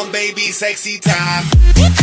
on, baby, sexy time.